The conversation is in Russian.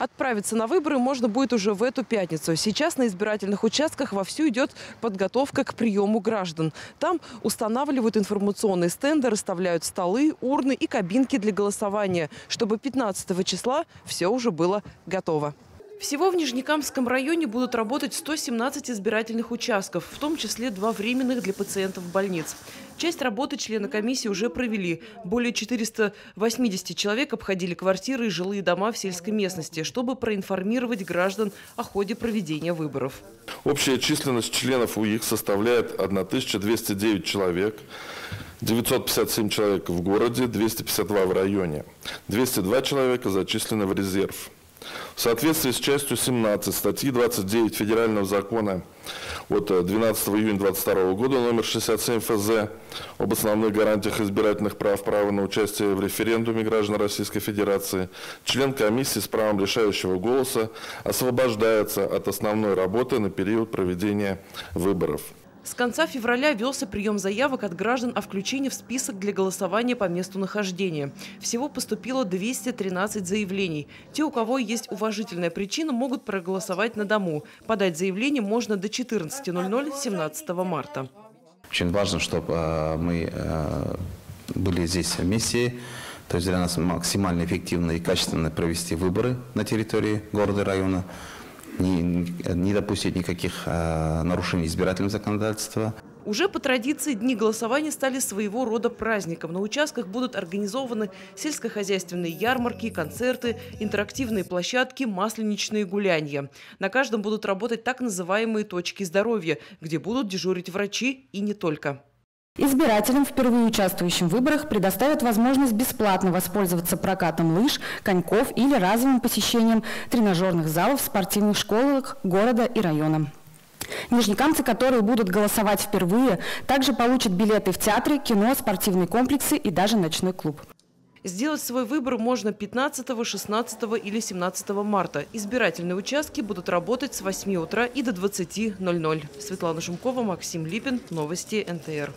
Отправиться на выборы можно будет уже в эту пятницу. Сейчас на избирательных участках вовсю идет подготовка к приему граждан. Там устанавливают информационные стенды, расставляют столы, урны и кабинки для голосования, чтобы 15 числа все уже было готово. Всего в Нижнекамском районе будут работать 117 избирательных участков, в том числе два временных для пациентов больниц. Часть работы члены комиссии уже провели. Более 480 человек обходили квартиры и жилые дома в сельской местности, чтобы проинформировать граждан о ходе проведения выборов. Общая численность членов УИК составляет 1209 человек. 957 человек в городе, 252 в районе. 202 человека зачислены в резерв. В соответствии с частью 17 статьи 29 Федерального закона от 12 июня 2022 года номер 67 ФЗ об основных гарантиях избирательных прав, права на участие в референдуме граждан Российской Федерации, член комиссии с правом решающего голоса освобождается от основной работы на период проведения выборов. С конца февраля велся прием заявок от граждан о включении в список для голосования по месту нахождения. Всего поступило 213 заявлений. Те, у кого есть уважительная причина, могут проголосовать на дому. Подать заявление можно до 14.00 17 марта. Очень важно, чтобы э, мы э, были здесь вместе. То есть для нас максимально эффективно и качественно провести выборы на территории города и района не, не допустить никаких э, нарушений избирательного законодательства. Уже по традиции дни голосования стали своего рода праздником. На участках будут организованы сельскохозяйственные ярмарки, концерты, интерактивные площадки, масленичные гулянья. На каждом будут работать так называемые точки здоровья, где будут дежурить врачи и не только. Избирателям, впервые участвующим в выборах, предоставят возможность бесплатно воспользоваться прокатом лыж, коньков или разовым посещением тренажерных залов спортивных школах города и района. Нижнекамцы, которые будут голосовать впервые, также получат билеты в театры, кино, спортивные комплексы и даже ночной клуб. Сделать свой выбор можно 15, 16 или 17 марта. Избирательные участки будут работать с 8 утра и до 20.00. Светлана Шумкова, Максим Липин. Новости НТР.